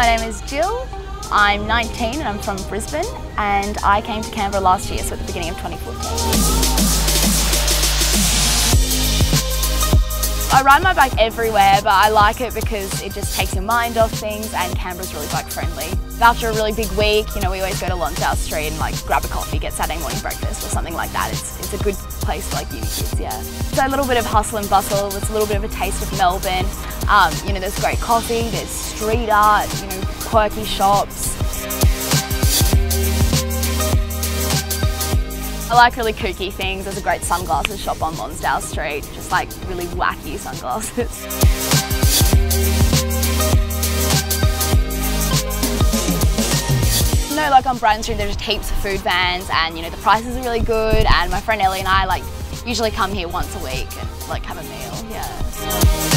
my name is Jill. I'm 19 and I'm from Brisbane and I came to Canberra last year, so at the beginning of 2014. I ride my bike everywhere, but I like it because it just takes your mind off things and Canberra's really bike friendly. After a really big week, you know, we always go to Lonsdale Street and like grab a coffee, get Saturday morning breakfast or something like that. It's, it's a good place for like uni kids, yeah. So a little bit of hustle and bustle, it's a little bit of a taste of Melbourne. Um, you know, there's great coffee, there's street art, you know, quirky shops. I like really kooky things. There's a great sunglasses shop on Lonsdale Street, just like really wacky sunglasses. Know, like on Bryan Street, there's just heaps of food vans and, you know, the prices are really good and my friend Ellie and I, like, usually come here once a week and, like, have a meal, yeah.